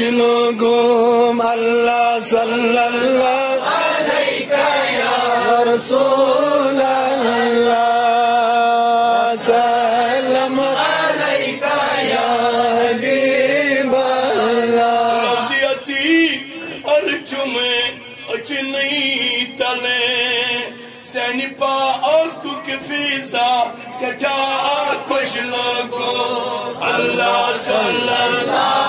लोगों अल्लाह सल्लल्लाहु। या रसूल अल्लाह सल्लम या हबीब अल्लाह। रौजियती अर्जुमे अचनई तले। सैनिपा और कुक फीसा सटा खुश लोगो। अल्लाह सल्लल्लाहु।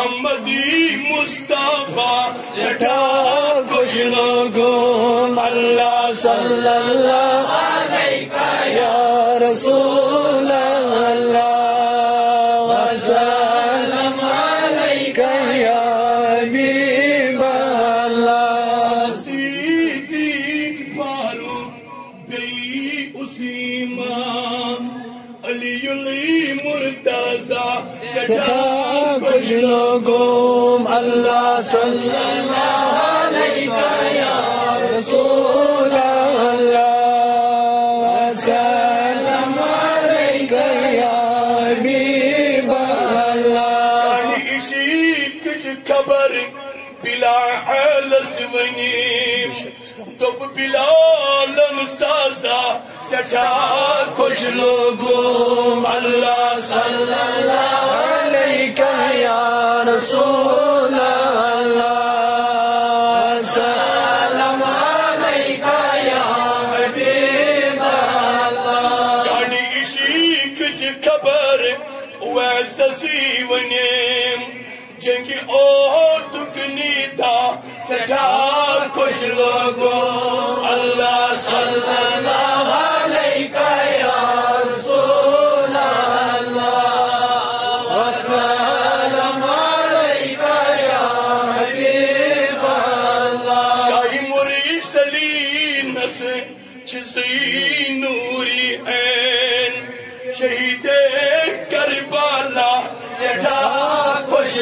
मोहम्मदी मुस्तफ़ा सटा खुश लोगों अल्लाह सल्लल्लाहु या रसूल अल्लाह वसल्लम अलैका या हबीब अल्लाह सिद्दीक फारूक गई उसी माँ अली अली मुर्तजा सदा खुश लोगों अल्लाह सल्लल्लाहु अल्लाह वसल्लम। अलैका या हबीब अल्लाह इशिक वैसा सी वने जंगी ओ दुगनी था सचा खुश लोगों। अल्लाह सल्लल्लाहु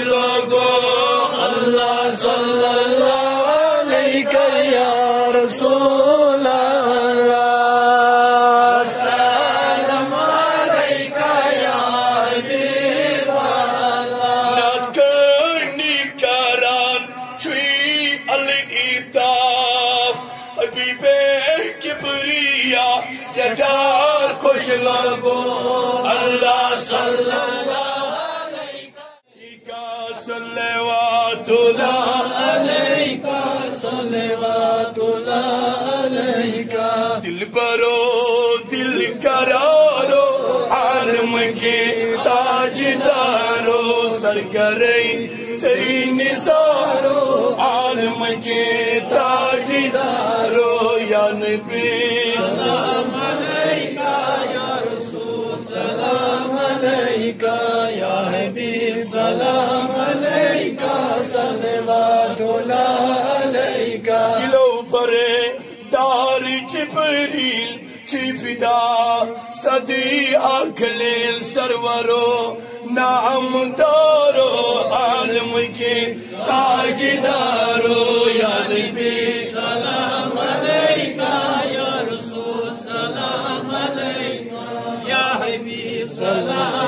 लोगों, अल्लाह सल्लल्लाहु अलैका या रसूल अल्लाह सल्लम अलैका या हबीब अल्लाह नाथ करनी करान छुई अल इताफ हबीबे किबरिया सदा खुश लोगों, अल्लाह सल्लल्लाहु अलैका सल्लल्लाहु अलैका दिल बरो दिल करारो, आलम के ताजदारो सरकरे तेरी निसारो, आलम के ताजदारो या नबी सलाम अलैका किलो परे दार जिबरील चिफिदा सदी अखलेल सरवरो, नाम दारो, आलम के ताजदारो या नबी सलाम अलैका, या रसूल, सलाम अलैका, या हबीब, सलाम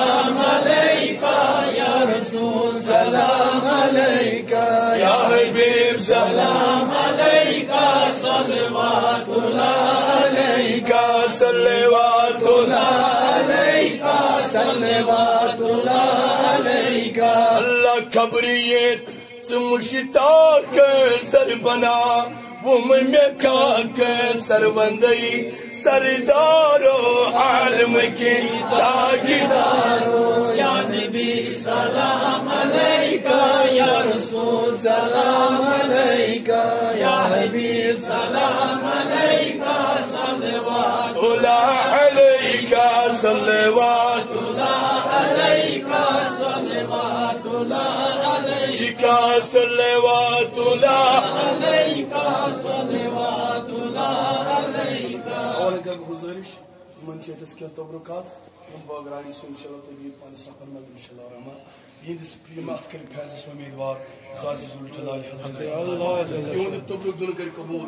अल्लाह खबरियत मुश्ताक सर बना, वो में का के सरबंदई सरदारो आलम के ताजदारो, या नबी सलाम अलैका, या रसूल सलाम अलैका, या हबीब सलाम गुजारिश मन चेतस के तबरुकात हम बागरानी सो इंशाल्लाह तबीर पान सफ़र में इंशाल्लाह रहमान यहदिस प्रियमात कर फैजस उम्मीदवार जात जुल जलाल हज़रत। अल्लाह यहद तबरुक दुन कर कबूल?